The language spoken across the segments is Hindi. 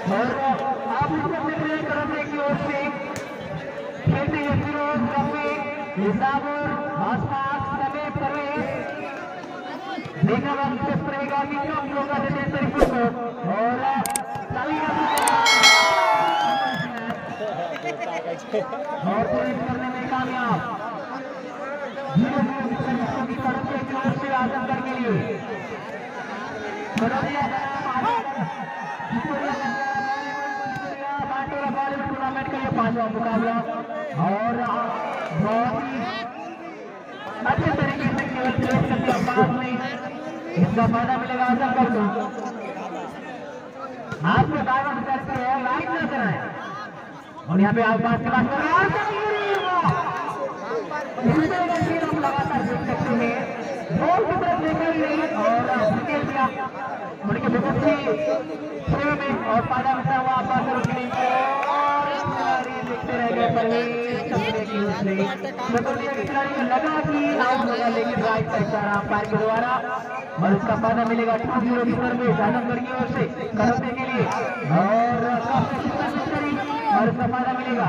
और आप इसको अपने करने की ओर से खेलते आसपास समेत प्रवेश। देखा बात दिलचस्प रहेगा कि लोग कामयाब। से से के लिए बड़ौदिया बॉलीवुड टूर्नामेंट का ये पांचवा मुकाबला और बहुत ही अच्छे तरीके से केवल प्लेस करके अब्बास में। इसका फ़ायदा मिलेगा आजमगढ़ को आपको डायवर्ट करते हैं लाइन न कराएँ और यहाँ पे के इससे गंभीर हम लगातार देख सकते हैं। की नहीं और विकेट में और मिलता हुआ अब्बास और उसके देखते रह गए परवेज चमड़े की उसने चतुर्दिया के खिलाड़ी को लगा कि आउट होगा लेकिन राइट द्वारा और उसका फ़ायदा मिलेगा टू ज़ीरो की आजमगढ़ की ओर से करने के लिए और उसका फ़ायदा मिलेगा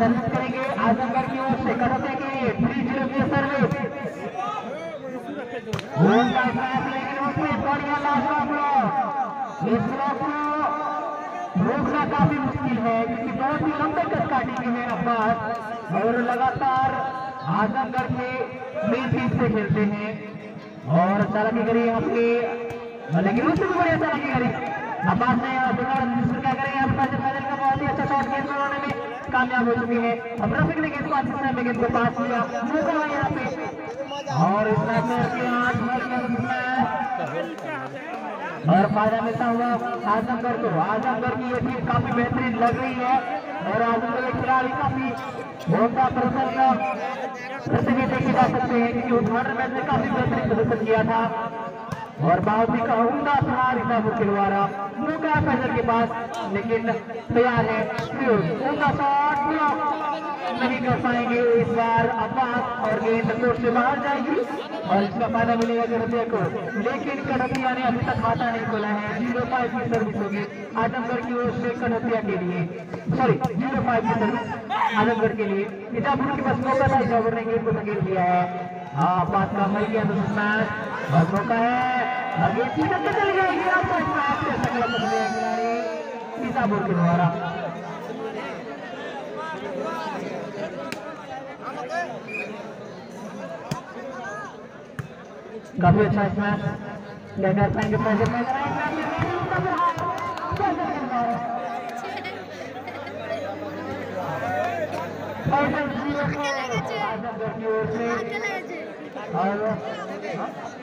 सर्विस करेंगे आजमगढ़ की ओर से करने के लिए थ्री ज़ीरो की सर्विस लेकिन उसमें बढ़िया लाजवाब ब्लॉक इस रोकना काफ़ी मुश्किल है क्योंकि बहुत ही लंबे कट काटेंगे हैं अब्बास और लगातार आजमगढ़ के मेन पीच से खेलते हैं और चालाकी करी आपके लेकिन उससे भी बढ़िया चालाकी करी अब्बास ने क्या करें यहाँ पे फाइनल का बहुत ही। अच्छा शॉट गेंद बनाने में कामयाब हो चुकी है अब रफिक ने गेंद को अच्छे समय में गेंद को पास किया मौका है यहाँ पे और इसमें के आठ और फ़ायदा मिलता हुआ आजमगढ़ को, आजमगढ़ की ये टीम काफ़ी बेहतरीन लग रही है और आजमगढ़ के खिलाड़ी काफ़ी बहुत जैसे कि देखे जा सकते हैं। क्योंकि उद्घाटन मैच में काफ़ी बेहतरीन प्रदर्शन किया था। और बाउंड्री का उमदा प्रहार इसाबुल के द्वारा मौका फैजल के पास, लेकिन तैयार है। उमदा शॉट नहीं कर पाएँगे इस बार अब्बास और गेंद कोर्ट से बाहर जाएगी। और इसका फ़ायदा मिलेगा कड़तिया को। लेकिन कड़तिया ने अभी तक खाता नहीं खोला है। ज़ीरो फाइव की सर्विस होगी आजमगढ़ की ओर से कड़तिया के लिए। सॉरी ज़ीरो फाइव की सर्विस आजमगढ़ के लिए। इजापुर के पास मौका था इजापुर ने गेंद को धकेल दिया है। हाँ बात का मिल गया तो मैच और मौका है। आगे ठीक है चल जाएगी आपको इस मैच से सकल खिलाड़ी इजापुर के द्वारा। काफ़ी अच्छा इसमें। लेटर पैन के पैसे। में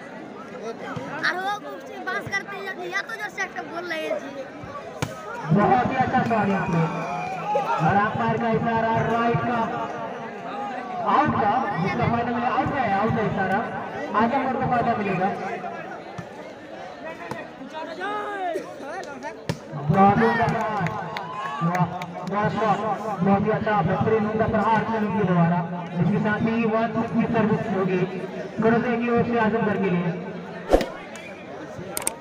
और वो बास करते या तो जैसे एक बोल रहे बहुत ही अच्छा सॉरी आपने और आप मार का इशारा राइट का। आउट का जिसका फ़ायदा मिलेगा आउट का है आउट का इशारा आगे मोड़ को फ़ायदा मिलेगा बहुत ही अच्छा ही अच्छा बेहतरीन उनका प्रहार चलन के द्वारा इसके साथ ही वन की सर्विस होगी गुरुदेव की ओर से आजमगढ़ के लिए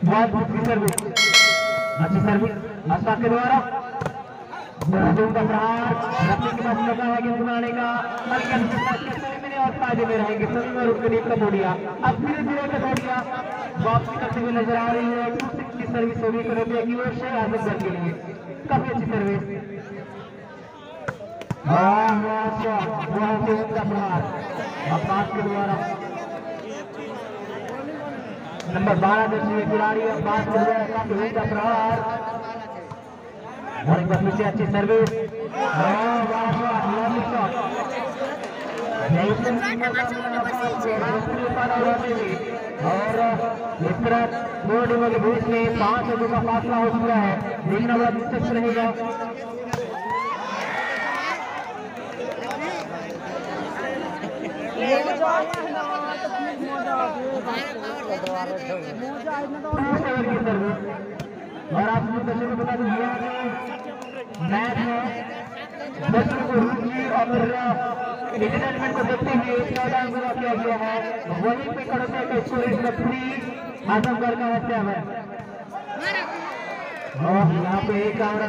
बहुत बहुत की सर्विस अच्छी सर्विस अशफाक के द्वारा गुरुदेव का प्रहार रखने के बाद है गेंद बनाने का मलिक अब्दुल के सेमी ने और फ़ायदे में रहेंगे सभी और उनके टीम कम्बोडिया अब धीरे धीरे वापसी है की ओर से आजमगढ़ के लिए काफ़ी अच्छी सर्विस हाँ, बहुत शॉट, बहुत ही उमदा प्रहार अब्बास के द्वारा नंबर बारह दर्शनीय खिलाड़ी अब्बास के द्वारा काफ़ी उमदा प्रहार और एक बार फिर से अच्छी सर्विस. और इस दो टीमों के बीच में पाँच अंकों का फासला हो चुका है देखना बड़ा दिलचस्प रहेगा सर्विस और आप सभी दर्शकों को बता दूँ, ये जो मैच है। दर्शकों को रुचि और इंटरटेनमेंट को देखते हुए चौदह अंकों का किया गया है। वहीं पे कड़ोते का स्कोर इस वक्त थ्री आजमगढ़ का हत्या है। और यहाँ पे एक और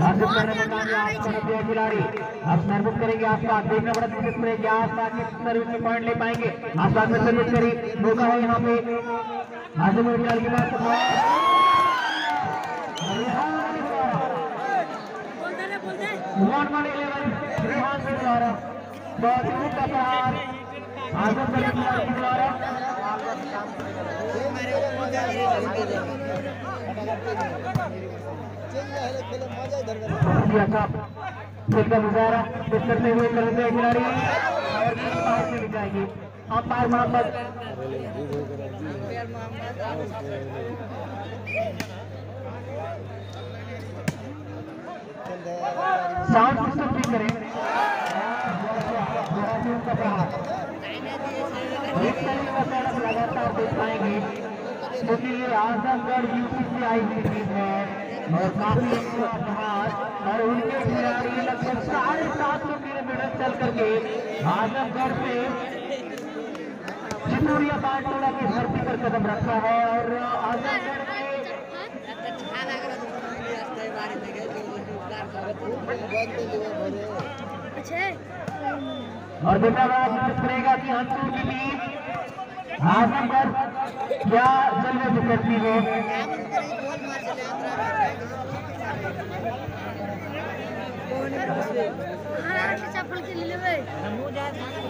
हासिल करने में कामयाब कड़ोतिया खिलाड़ी। अब सर्विस करेंगे आसपास। देखना बड़ा दिलचस्प है कि आसपास की सर्विस में पॉइंट ले पाएँगे। आसपास में सर्विस करी। मौका है यहाँ पे। आजमगढ़ खिलाड़ी के पास वन इलेवन रेहान का मुजाहरा करते हुए करते हुए खिलाड़ी और बाहर से जाएगी अंपायर मोहम्मद साउंड सिस्टम ठीक करें। का लगातार देख पाएँगे क्योंकि ये आजमगढ़ यूपी से आई हुई टीम है और काफ़ी और उनके खिलाड़ी लगभग साढ़े सात सौ किलोमीटर चल करके आजमगढ़ से चितूरिया बाटोला की धरती पर कदम रखा है और आजमगढ़ में अच्छे और दूसरा बात दिलचस्प रहेगा कि हंसू की टीम आजमगढ़ क्या जलवे करती है? हाँ चप्पल के लिए भाई।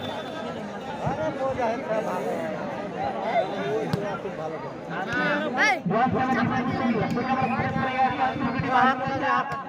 बहुत रहेगा कि हंसू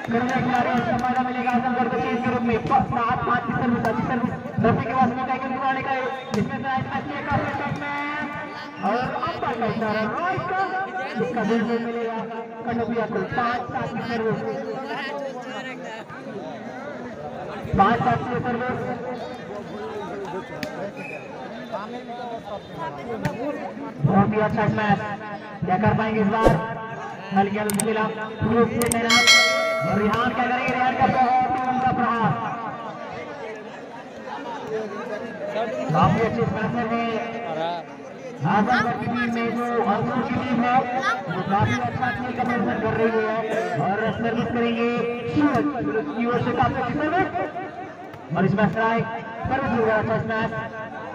खिलाड़ी मिलेगा आजमगढ़ को चेंज के रूप में सात पाँच की सर्विस अच्छी सर्विस रफी के पास मौका है बुलाने का जिसमें और अंपायर का इशारा इसका डेढ़ में मिलेगा कटोपिया को पाँच सात की सर्विस पाँच सात की सर्विस बहुत ही अच्छा मैच क्या कर पाएँगे इस बार? और रिहान क्या करेंगे? रिहान का बहुत ही उमदा प्रहार। काफ़ी अच्छे स्पेशल है की टीम में जो की टीम है, वो काफ़ी अच्छा खेल का प्रदर्शन कर रही है। और सर्विस करेंगे सूरज सूरज की से काफ़ी अच्छी सर्विस और सर्विस होगा अच्छा स्मैश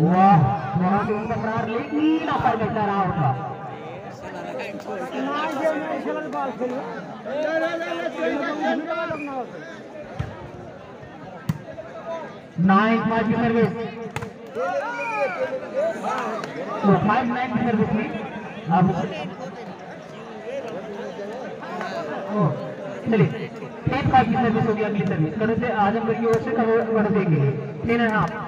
वाह ही करता रहा की सर्विस। तो फाइव नाइन की सर्विस में अब ओ, चलिए टेन फाइव की सर्विस होगी अगली सर्विस। करो से आजमगढ़ की ओर से कवर देंगे। टेन एंड हाफ़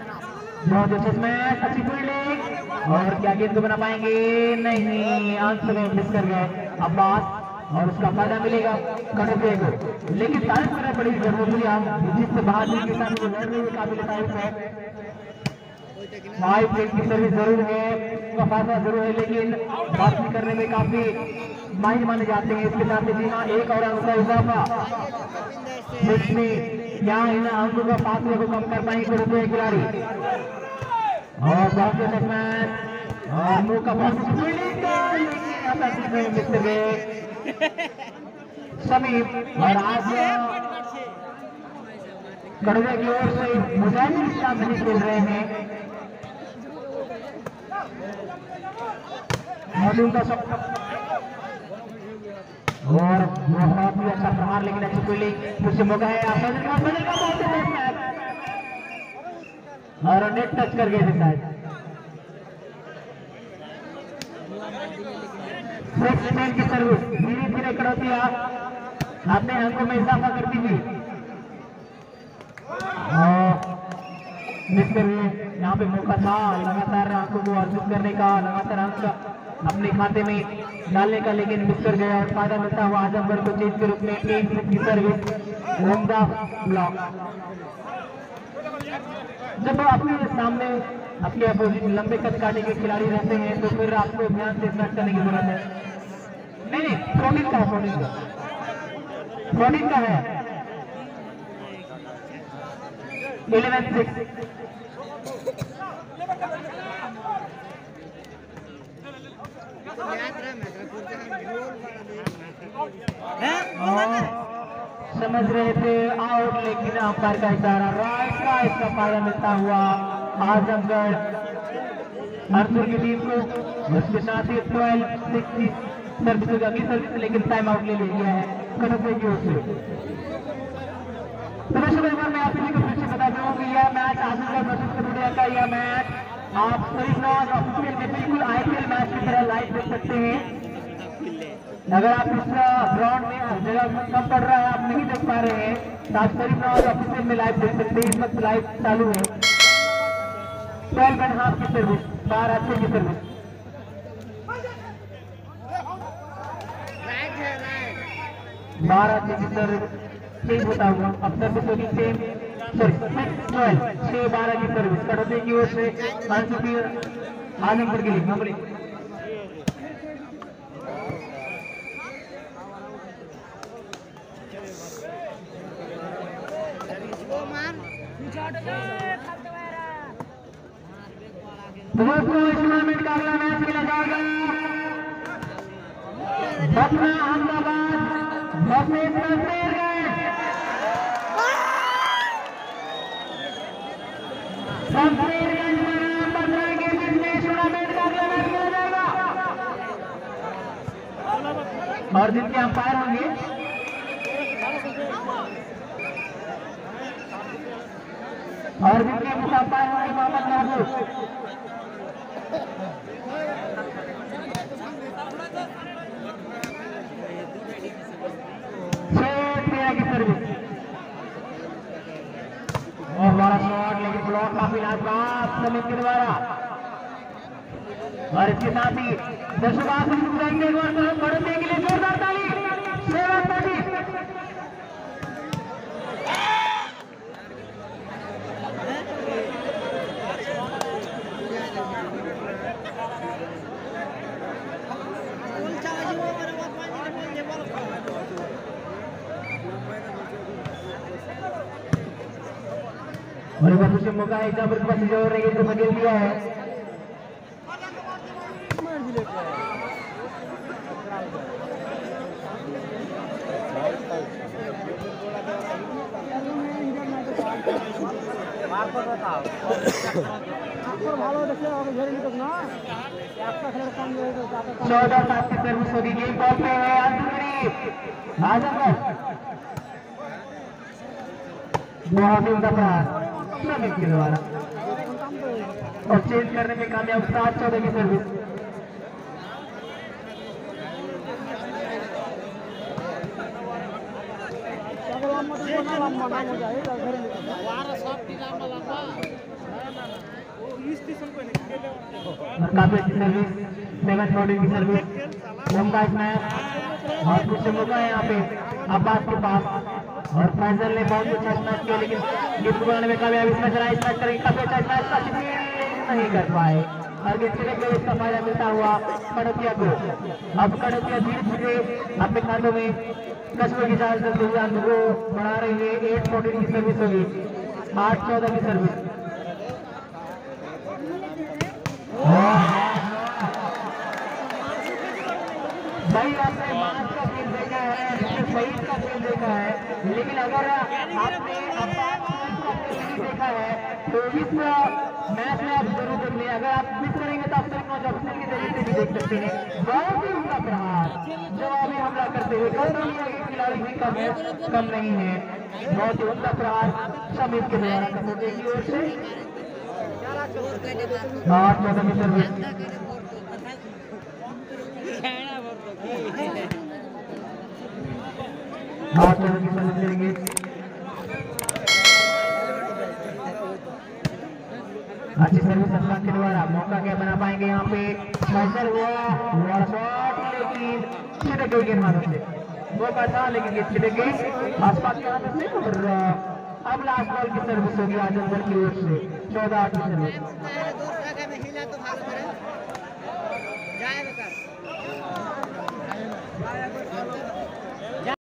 बहुत अच्छे मैच, अच्छी फील्डिंग और क्या गेंद को बना पाएँगे? नहीं आंसर में मिस कर गए अब्बास, और उसका फ़ायदा मिलेगा कटोते को लेकिन तारीफ़ करना पड़ेगी ज़रूरी हम जिससे बाहर के साथ लड़ रहे काबिल तारीफ़ है। भाई प्लेट की सर्विस ज़रूर है। उसका फ़ायदा ज़रूर है, लेकिन बात करने में काफ़ी माहिर माने जाते हैं। इसके साथ जी हाँ एक और अंक का इजाफा। क्या इन अंकों का फासले को कम कर पाएँगे रुपये खिलाड़ी। और बहुत और मुँह का बहुत समीप और आज कड़वे की ओर से मुजाहिद इस्लाम नहीं खेल रहे हैं। और बहुत ही अच्छा प्रहार लेकिन अच्छी फील्डिंग फिर से मौका है ही और नेट टच कर गए थे शायद सिक्स मैन की सर्विस धीरे धीरे कड़ौतिया अपने अंकों में इजाफा करती हुई मिस कर यहाँ पे मौका था लगातार अंकों को अर्जित करने का, लगातार अंक अपने खाते में डालने का, लेकिन मिस गया और फ़ायदा मिलता हुआ आजमगढ़ को चेंज के रूप में टीम की सर्विस ब्लॉक। जब अपने सामने अपने अपोजिट लंबे कद काटे के खिलाड़ी रहते हैं तो फिर आपको ध्यान से स्टार्ट करने की ज़रूरत है। नहीं नहीं का प्रोटीन का। का है। इलेवन सिक्स समझ रहे थे आउट लेकिन अंपायर का इशारा राइट का इसका फ़ायदा मिलता हुआ आजमगढ़। अर्जुन की टीम को उसके साथ ही ट्वेल्व सिक्स सर्विस होगी। अगली सर्विस लेकिन टाइम आउट ले लिया है। कनपे की ओर से। तो दर्शक, एक बार मैं आप सभी को फिर से बता दूँ कि यह मैच आजमगढ़ का यह मैच आप सरीफनाज ऑफिशियल में बिल्कुल आईपीएल मैच की तरह लाइव देख सकते हैं। अगर आप इस ग्राउंड में जगह कम पड़ रहा है, आप नहीं देख पा रहे हैं तो आप सरीफनाज ऑफिशियल में लाइव देख सकते हैं। इस वक्त लाइव चालू है। ट्वेल्व एंड हाफ़ की सर्विस बारह अच्छे की सर्विस बारह अच्छे की सर्विस चेंज होता हुआ अब सर्विस होगी सेम सॉरी छह बारह की सर्विस की टूर्नामेंट का अगला मैच खेला अहमदाबाद बसमेत नजरेगंज नजरेगंज में पटना के बीच में इस टूर्नामेंट का अगला मैच खेला जाएगा और जिनके अंपायर होंगे। और जिनके अंपायर होंगे मोहम्मद महबूब छह तेरह की सर्विस और बड़ा शॉट लेकिन ब्लॉक काफ़ी नाजवाब समित द्वारा। और इसके साथ ही दर्शक, आप जाएँगे एक बार के और बाबू से मौका है ज़बरदस्त ज़ोर रही है तो बदल दिया है चौदह सात की सर्विस होगी गेम बॉल पे है आजमगढ़ी आजमगढ़ बहुत ही उमदा श्रमिक के द्वारा और चेंज करने में कामयाब सात चौदह की सर्विस काफ़ी सर्विस मेगा की सर्विस और कुछ मौका है यहाँ पे। अब्बास के पास। और फैजल ने बहुत अच्छा स्मैश किया लेकिन गिफ्ट बनाने में कामयाब स्मैश रहा स्मैश करेंगे काफ़ी अच्छा स्मैश का नहीं कर पाए। और गिफ्ट को इसका फ़ायदा मिलता हुआ कड़किया को। अब कड़किया धीरे धीरे अपने खातों में कस्बे की चाल करते हुए अंक को बढ़ा रही है एट फोर्टीन की सर्विस होगी आठ चौदह की सर्विस भाई आपने मार्च का खेल देखा है। आपने शहीद का खेल देखा है लेकिन अगर आपने देखा है तो इस मैच में आप ज़रूर देख लें अगर आप मिस करेंगे तो आप सिर्फ़ ऑप्शन के ज़रिए भी देख सकते हैं बहुत ही उनका प्रहार जवाबी हमला करते हुए कंट्रोलिया के खिलाड़ी भी कम कम नहीं है बहुत ही उनका प्रहार समीर के द्वारा कसोटे की ओर आठ चौदह की आठ चौदह की करेंगे अच्छी सर्विस मौका क्या बना पाएँगे यहाँ पे स्मैशर हुआ लेकिन मौका था लेकिन ये छिटक गई आसपास के हाथों से और अब लास्ट बॉल की सर्विस होगी आजमगढ़ की ओर से चौदह आठ की